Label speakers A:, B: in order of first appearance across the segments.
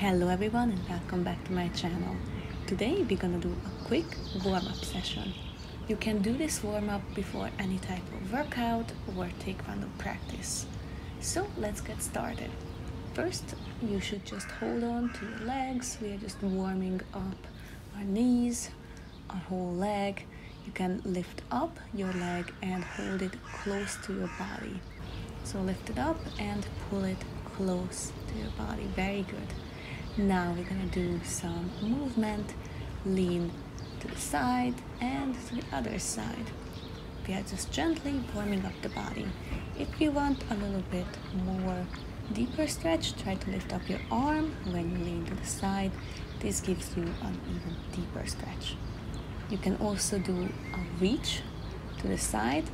A: Hello everyone and welcome back to my channel. Today we're gonna do a quick warm-up session. You can do this warm-up before any type of workout or taekwondo practice. So let's get started. First, you should just hold on to your legs. We are just warming up our knees, our whole leg. You can lift up your leg and hold it close to your body. So lift it up and pull it close to your body. Very good. Now we're gonna do some movement, lean to the side and to the other side. We are just gently warming up the body. If you want a little bit more deeper stretch, try to lift up your arm when you lean to the side. This gives you an even deeper stretch. You can also do a reach to the side.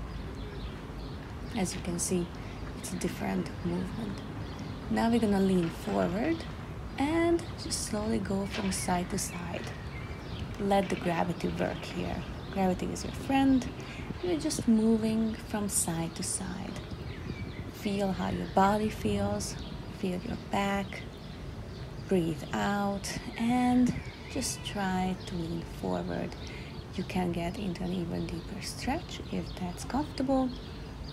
A: As you can see, it's a different movement. Now we're gonna lean forward and just slowly go from side to side. Let the gravity work here. Gravity is your friend. You're just moving from side to side. Feel how your body feels. Feel your back. Breathe out and just try to lean forward. You can get into an even deeper stretch if that's comfortable.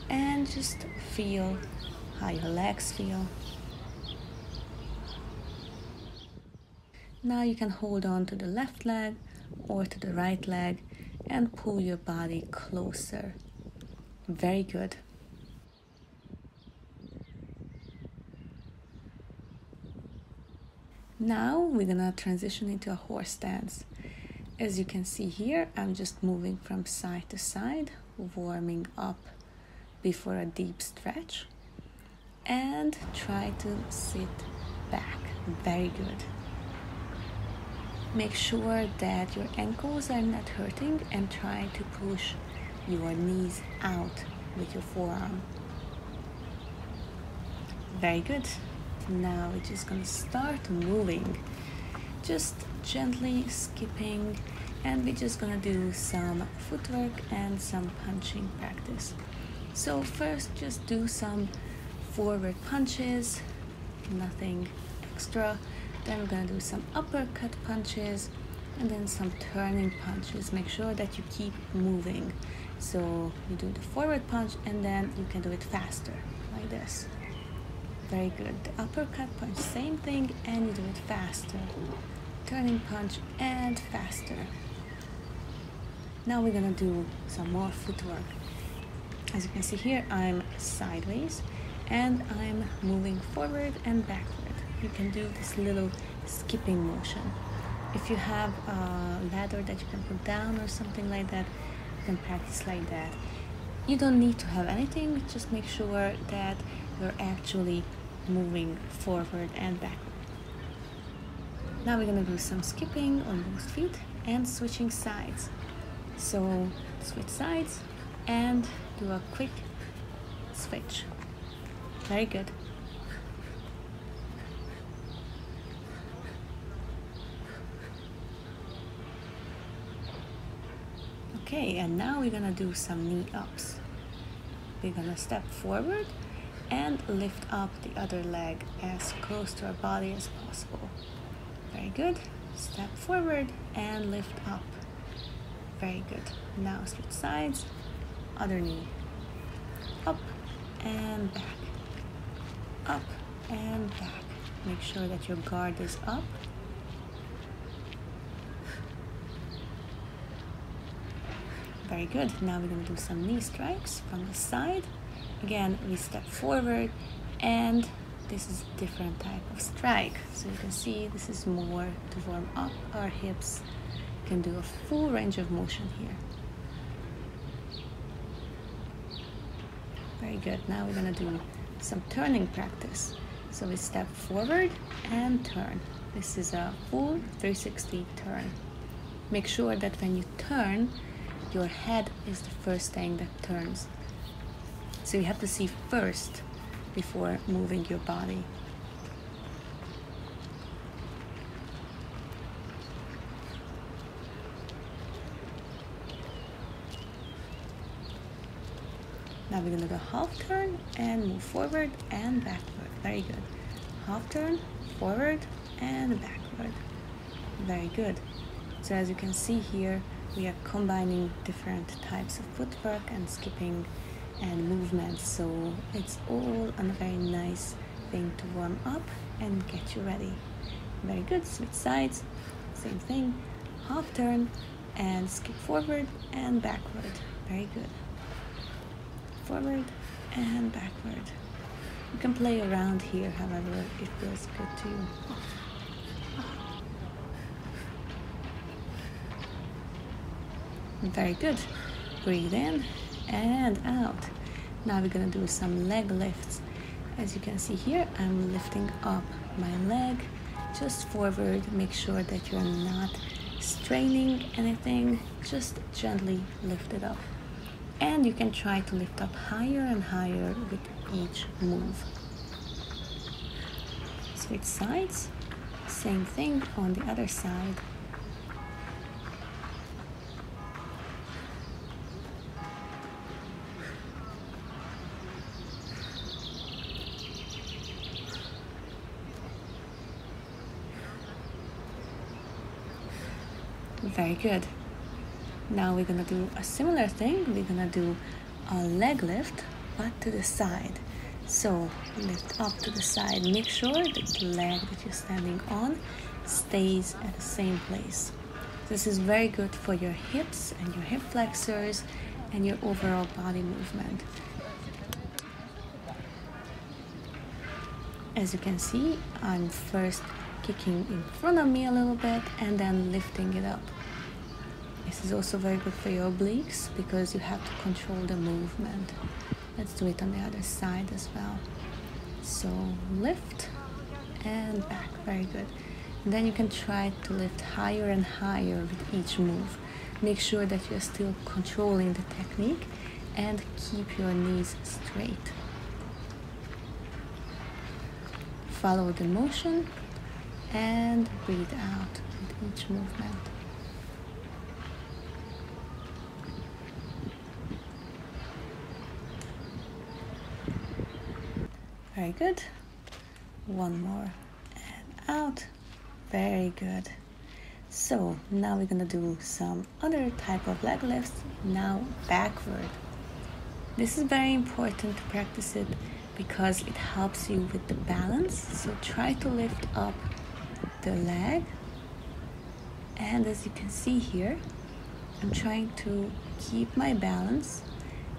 A: And just feel how your legs feel. Now you can hold on to the left leg or to the right leg and pull your body closer. Very good. Now we're gonna transition into a horse stance. As you can see here, I'm just moving from side to side, warming up before a deep stretch and try to sit back. Very good. Make sure that your ankles are not hurting and try to push your knees out with your forearm. Very good. Now we're just gonna start moving. Just gently skipping and we're just gonna do some footwork and some punching practice. So first just do some forward punches, nothing extra then we're gonna do some uppercut punches and then some turning punches. Make sure that you keep moving. So you do the forward punch and then you can do it faster, like this. Very good. The uppercut punch, same thing, and you do it faster. Turning punch and faster. Now we're gonna do some more footwork. As you can see here, I'm sideways and I'm moving forward and backward you can do this little skipping motion. If you have a ladder that you can put down or something like that, you can practice like that. You don't need to have anything, just make sure that you're actually moving forward and backward. Now we're gonna do some skipping on both feet and switching sides. So switch sides and do a quick switch. Very good. Okay, and now we're gonna do some knee ups. We're gonna step forward and lift up the other leg as close to our body as possible. Very good. Step forward and lift up. Very good. Now switch sides, other knee. Up and back. Up and back. Make sure that your guard is up Very good. Now we're going to do some knee strikes from the side. Again, we step forward and this is a different type of strike. So you can see this is more to warm up our hips. You can do a full range of motion here. Very good. Now we're going to do some turning practice. So we step forward and turn. This is a full 360 turn. Make sure that when you turn, your head is the first thing that turns. So you have to see first before moving your body. Now we're gonna do a half turn and move forward and backward. Very good. Half turn, forward and backward. Very good. So as you can see here, we are combining different types of footwork and skipping and movements. So it's all a very nice thing to warm up and get you ready. Very good. Switch sides. Same thing. Half turn and skip forward and backward. Very good. Forward and backward. You can play around here however it feels good to you. Very good. Breathe in and out. Now we're gonna do some leg lifts. As you can see here, I'm lifting up my leg just forward. Make sure that you're not straining anything. Just gently lift it up. And you can try to lift up higher and higher with each move. Switch sides. Same thing on the other side. Very good. Now we're gonna do a similar thing. We're gonna do a leg lift, but to the side. So lift up to the side. Make sure that the leg that you're standing on stays at the same place. This is very good for your hips and your hip flexors and your overall body movement. As you can see, I'm first kicking in front of me a little bit and then lifting it up. This is also very good for your obliques because you have to control the movement. Let's do it on the other side as well. So lift and back, very good. And then you can try to lift higher and higher with each move. Make sure that you're still controlling the technique and keep your knees straight. Follow the motion and breathe out with each movement. Very good. One more and out. Very good. So now we're gonna do some other type of leg lifts. Now backward. This is very important to practice it because it helps you with the balance. So try to lift up the leg. And as you can see here I'm trying to keep my balance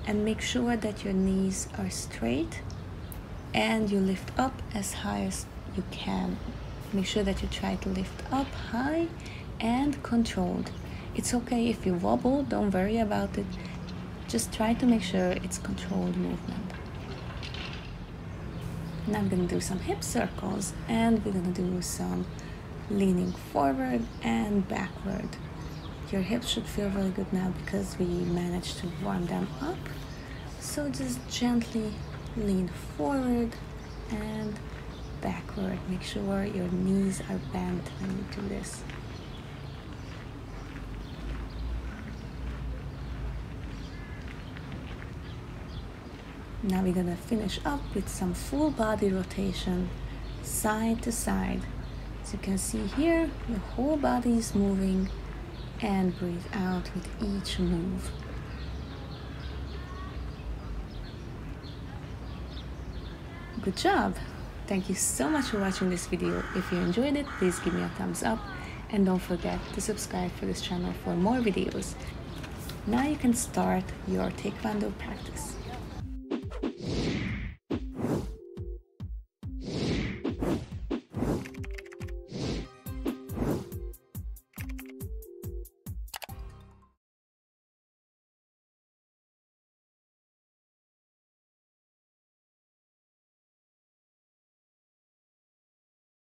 A: and make sure that your knees are straight and you lift up as high as you can. Make sure that you try to lift up high and controlled. It's okay if you wobble don't worry about it. Just try to make sure it's controlled movement. Now I'm gonna do some hip circles and we're gonna do some leaning forward and backward. Your hips should feel really good now because we managed to warm them up. So just gently lean forward and backward. Make sure your knees are bent when you do this. Now we're gonna finish up with some full body rotation, side to side. As you can see here, your whole body is moving and breathe out with each move. Good job! Thank you so much for watching this video. If you enjoyed it, please give me a thumbs up and don't forget to subscribe for this channel for more videos. Now you can start your Taekwondo practice.